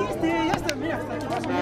dijiste, ya está, mira, hasta aquí vas a ver.